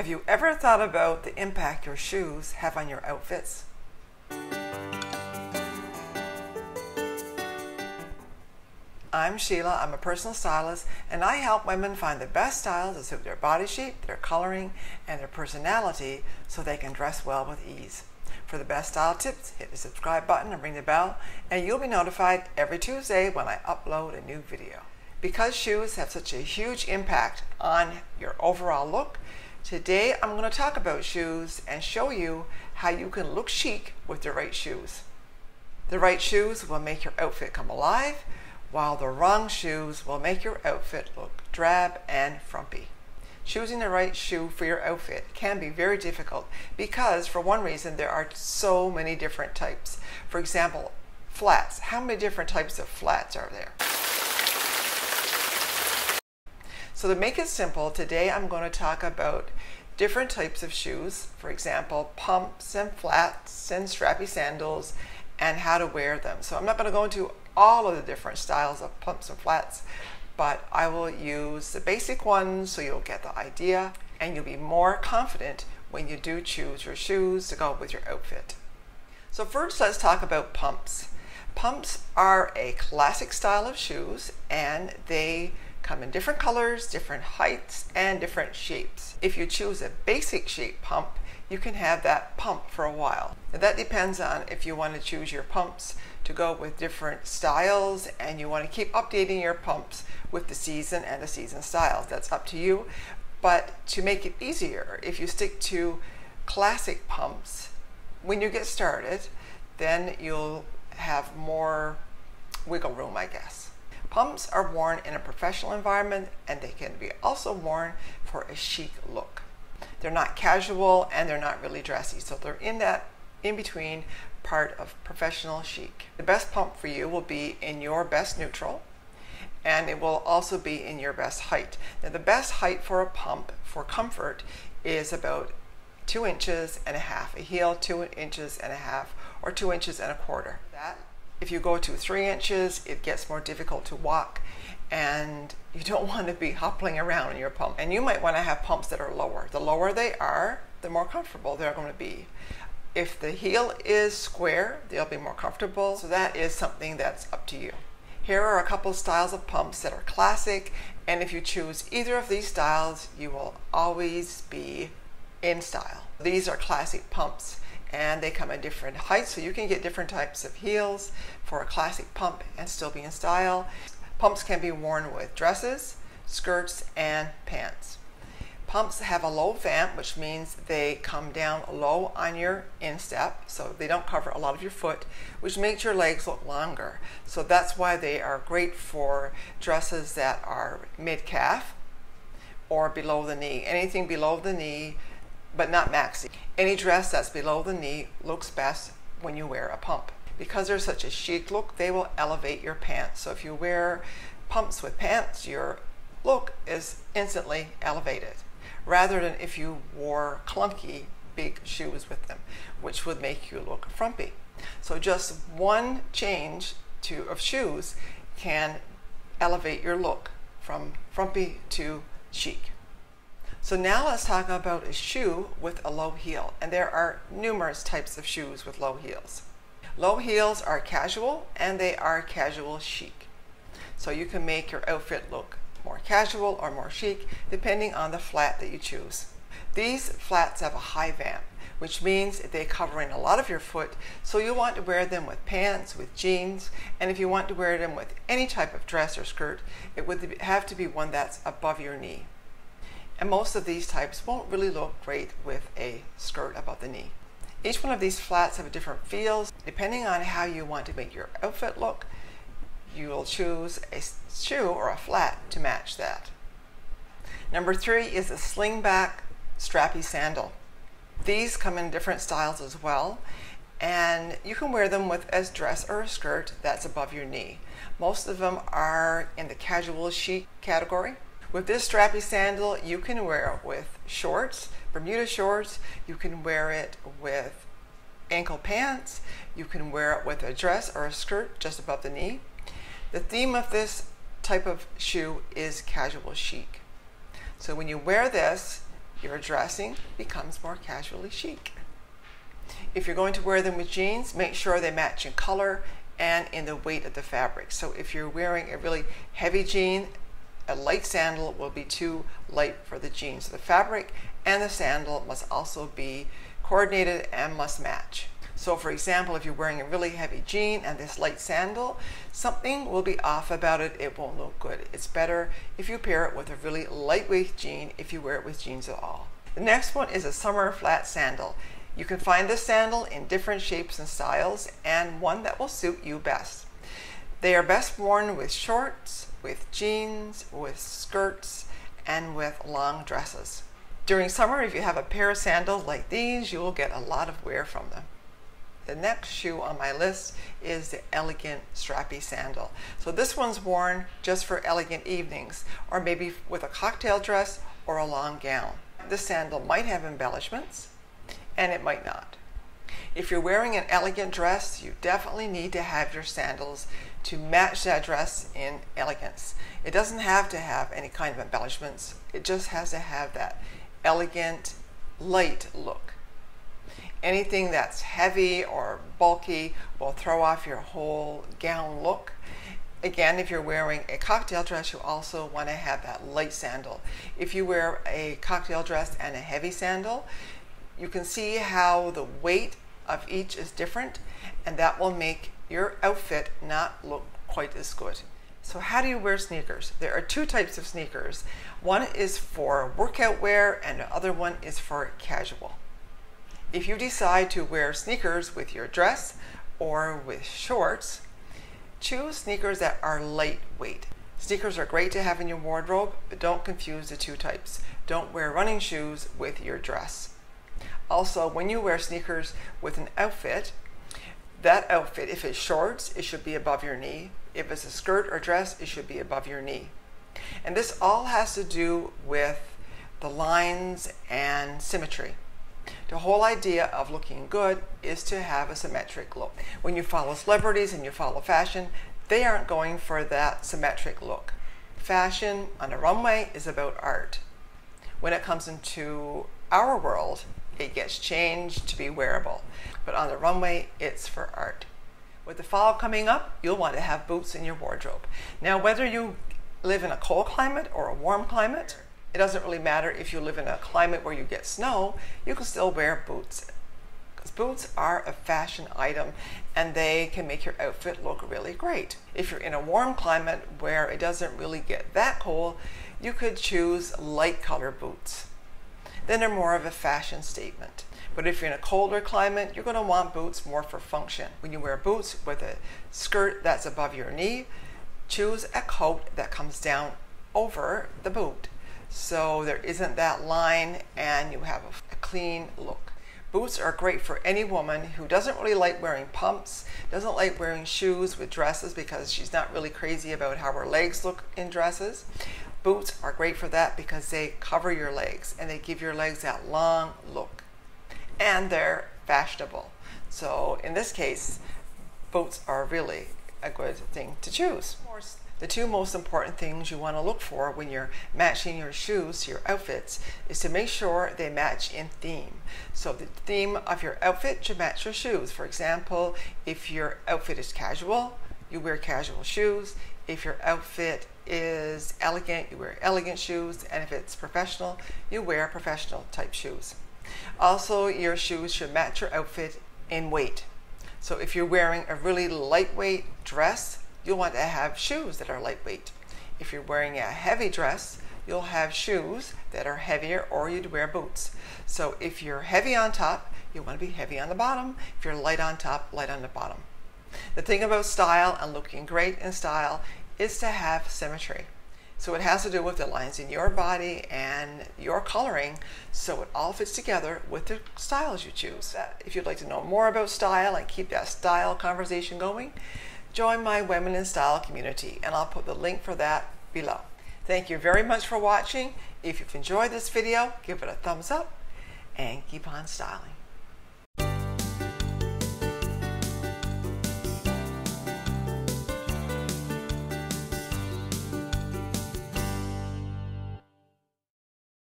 Have you ever thought about the impact your shoes have on your outfits? I'm Sheila, I'm a personal stylist, and I help women find the best styles that suit their body shape, their coloring, and their personality so they can dress well with ease. For the best style tips, hit the subscribe button and ring the bell, and you'll be notified every Tuesday when I upload a new video. Because shoes have such a huge impact on your overall look, Today I'm going to talk about shoes and show you how you can look chic with the right shoes. The right shoes will make your outfit come alive, while the wrong shoes will make your outfit look drab and frumpy. Choosing the right shoe for your outfit can be very difficult because, for one reason, there are so many different types. For example, flats. How many different types of flats are there? So to make it simple, today I'm going to talk about different types of shoes, for example, pumps and flats and strappy sandals, and how to wear them. So I'm not going to go into all of the different styles of pumps and flats, but I will use the basic ones so you'll get the idea and you'll be more confident when you do choose your shoes to go with your outfit. So first let's talk about pumps. Pumps are a classic style of shoes and they come in different colors, different heights, and different shapes. If you choose a basic shape pump, you can have that pump for a while. Now that depends on if you want to choose your pumps to go with different styles and you want to keep updating your pumps with the season and the season styles. That's up to you. But to make it easier, if you stick to classic pumps, when you get started, then you'll have more wiggle room, I guess. Pumps are worn in a professional environment and they can be also worn for a chic look. They're not casual and they're not really dressy, so they're in that in between part of professional chic. The best pump for you will be in your best neutral and it will also be in your best height. Now the best height for a pump for comfort is about two inches and a half, a heel two inches and a half or two inches and a quarter. That if you go to three inches, it gets more difficult to walk and you don't want to be hoppling around in your pump. And you might want to have pumps that are lower. The lower they are, the more comfortable they're going to be. If the heel is square, they'll be more comfortable. So that is something that's up to you. Here are a couple styles of pumps that are classic, and if you choose either of these styles, you will always be in style. These are classic pumps and they come in different heights so you can get different types of heels for a classic pump and still be in style. Pumps can be worn with dresses, skirts, and pants. Pumps have a low vamp, which means they come down low on your instep, so they don't cover a lot of your foot, which makes your legs look longer. So that's why they are great for dresses that are mid-calf or below the knee. Anything below the knee but not maxi. Any dress that's below the knee looks best when you wear a pump. Because they're such a chic look, they will elevate your pants. So if you wear pumps with pants, your look is instantly elevated, rather than if you wore clunky big shoes with them, which would make you look frumpy. So just one change to of shoes can elevate your look from frumpy to chic. So now let's talk about a shoe with a low heel. And there are numerous types of shoes with low heels. Low heels are casual and they are casual chic. So you can make your outfit look more casual or more chic depending on the flat that you choose. These flats have a high vamp, which means they cover in a lot of your foot, so you want to wear them with pants, with jeans, and if you want to wear them with any type of dress or skirt, it would have to be one that's above your knee. And most of these types won't really look great with a skirt above the knee. Each one of these flats have different feels. Depending on how you want to make your outfit look, you will choose a shoe or a flat to match that. Number three is a slingback strappy sandal. These come in different styles as well, and you can wear them with a dress or a skirt that's above your knee. Most of them are in the casual chic category. With this strappy sandal, you can wear it with shorts, Bermuda shorts. You can wear it with ankle pants. You can wear it with a dress or a skirt just above the knee. The theme of this type of shoe is casual chic. So when you wear this, your dressing becomes more casually chic. If you're going to wear them with jeans, make sure they match in color and in the weight of the fabric. So if you're wearing a really heavy jean, a light sandal will be too light for the jeans. The fabric and the sandal must also be coordinated and must match. So for example, if you're wearing a really heavy jean and this light sandal, something will be off about it. It won't look good. It's better if you pair it with a really lightweight jean if you wear it with jeans at all. The next one is a summer flat sandal. You can find this sandal in different shapes and styles and one that will suit you best. They are best worn with shorts, with jeans, with skirts, and with long dresses. During summer, if you have a pair of sandals like these, you will get a lot of wear from them. The next shoe on my list is the elegant strappy sandal. So this one's worn just for elegant evenings or maybe with a cocktail dress or a long gown. This sandal might have embellishments and it might not. If you're wearing an elegant dress, you definitely need to have your sandals to match that dress in elegance. It doesn't have to have any kind of embellishments. It just has to have that elegant, light look. Anything that's heavy or bulky will throw off your whole gown look. Again, if you're wearing a cocktail dress, you also want to have that light sandal. If you wear a cocktail dress and a heavy sandal, you can see how the weight of each is different and that will make your outfit not look quite as good. So how do you wear sneakers? There are two types of sneakers. One is for workout wear and the other one is for casual. If you decide to wear sneakers with your dress or with shorts, choose sneakers that are lightweight. Sneakers are great to have in your wardrobe, but don't confuse the two types. Don't wear running shoes with your dress. Also, when you wear sneakers with an outfit, that outfit, if it's shorts, it should be above your knee. If it's a skirt or dress, it should be above your knee. And this all has to do with the lines and symmetry. The whole idea of looking good is to have a symmetric look. When you follow celebrities and you follow fashion, they aren't going for that symmetric look. Fashion on a runway is about art. When it comes into our world, it gets changed to be wearable. But on the runway, it's for art. With the fall coming up, you'll want to have boots in your wardrobe. Now, whether you live in a cold climate or a warm climate, it doesn't really matter if you live in a climate where you get snow, you can still wear boots. Because boots are a fashion item and they can make your outfit look really great. If you're in a warm climate where it doesn't really get that cold, you could choose light color boots then they're more of a fashion statement. But if you're in a colder climate, you're going to want boots more for function. When you wear boots with a skirt that's above your knee, choose a coat that comes down over the boot. So there isn't that line and you have a, clean look. Boots are great for any woman who doesn't really like wearing pumps, doesn't like wearing shoes with dresses because she's not really crazy about how her legs look in dresses. Boots are great for that because they cover your legs and they give your legs that long look. And they're fashionable. So in this case, boots are really a good thing to choose. The two most important things you want to look for when you're matching your shoes to your outfits is to make sure they match in theme. So the theme of your outfit should match your shoes. For example, if your outfit is casual, you wear casual shoes. If your outfit is elegant, you wear elegant shoes, and if it's professional, you wear professional type shoes. Also, your shoes should match your outfit in weight. So if you're wearing a really lightweight dress, you'll want to have shoes that are lightweight. If you're wearing a heavy dress, you'll have shoes that are heavier or you'd wear boots. So if you're heavy on top, you want to be heavy on the bottom. If you're light on top, light on the bottom. The thing about style and looking great in style is to have symmetry. So it has to do with the lines in your body and your coloring so it all fits together with the styles you choose. Uh, if you'd like to know more about style and keep that style conversation going, join my Women in Style community and I'll put the link for that below. Thank you very much for watching. If you've enjoyed this video, give it a thumbs up and keep on styling.